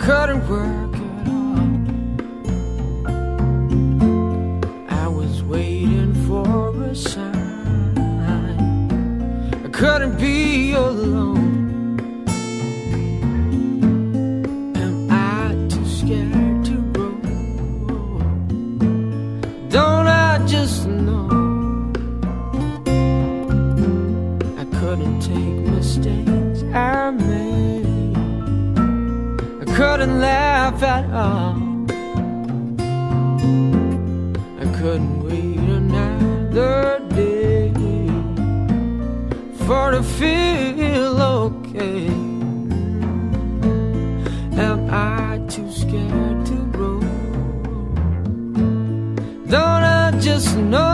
couldn't work at all. I was waiting for a sign. I couldn't be alone. Am I too scared to grow? Don't I just know? I couldn't take mistakes couldn't laugh at all. I couldn't wait another day for to feel okay. Am I too scared to grow? Don't I just know?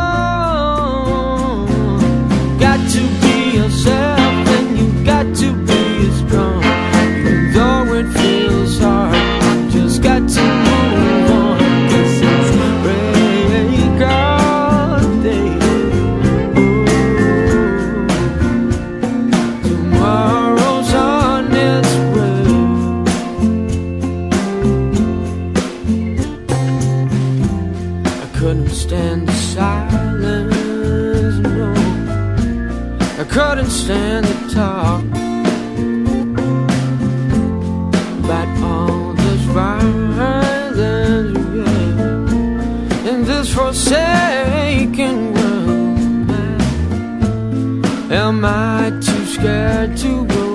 couldn't stand the silence, no. I couldn't stand the talk About all this violence, yeah. In this forsaken world Am I too scared to go?